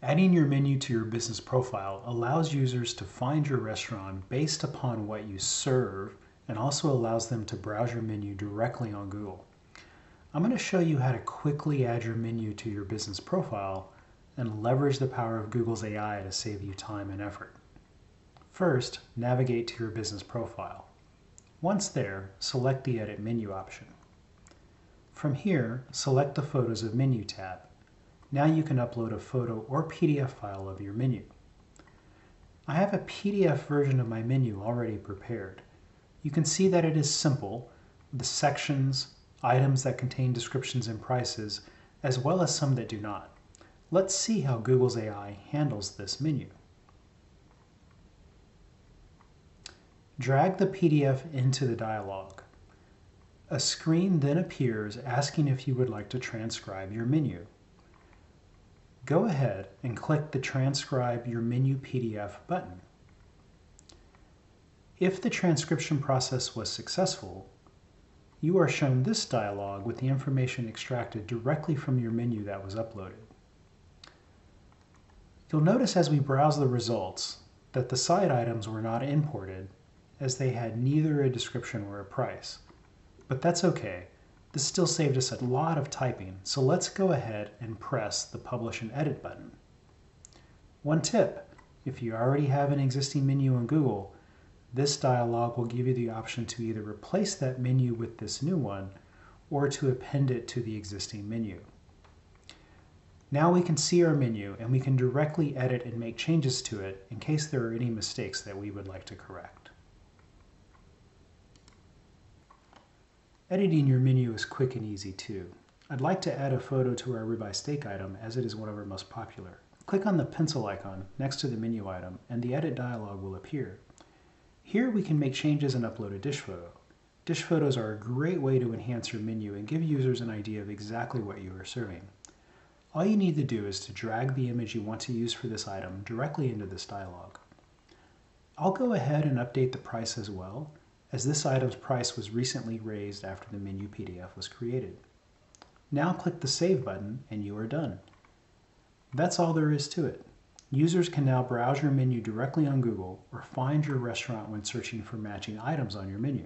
Adding your menu to your business profile allows users to find your restaurant based upon what you serve and also allows them to browse your menu directly on Google. I'm going to show you how to quickly add your menu to your business profile and leverage the power of Google's AI to save you time and effort. First, navigate to your business profile. Once there, select the Edit Menu option. From here, select the Photos of Menu tab. Now you can upload a photo or PDF file of your menu. I have a PDF version of my menu already prepared. You can see that it is simple, the sections, items that contain descriptions and prices, as well as some that do not. Let's see how Google's AI handles this menu. Drag the PDF into the dialog. A screen then appears asking if you would like to transcribe your menu. Go ahead and click the Transcribe Your Menu PDF button. If the transcription process was successful, you are shown this dialog with the information extracted directly from your menu that was uploaded. You'll notice as we browse the results that the side items were not imported as they had neither a description or a price. But that's okay. This still saved us a lot of typing, so let's go ahead and press the Publish and Edit button. One tip, if you already have an existing menu in Google, this dialog will give you the option to either replace that menu with this new one or to append it to the existing menu. Now we can see our menu and we can directly edit and make changes to it in case there are any mistakes that we would like to correct. Editing your menu is quick and easy too. I'd like to add a photo to our ribeye steak item as it is one of our most popular. Click on the pencil icon next to the menu item and the edit dialog will appear. Here we can make changes and upload a dish photo. Dish photos are a great way to enhance your menu and give users an idea of exactly what you are serving. All you need to do is to drag the image you want to use for this item directly into this dialog. I'll go ahead and update the price as well as this item's price was recently raised after the menu PDF was created. Now click the Save button and you are done. That's all there is to it. Users can now browse your menu directly on Google or find your restaurant when searching for matching items on your menu.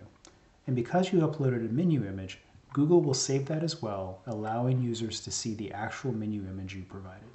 And because you uploaded a menu image, Google will save that as well, allowing users to see the actual menu image you provided.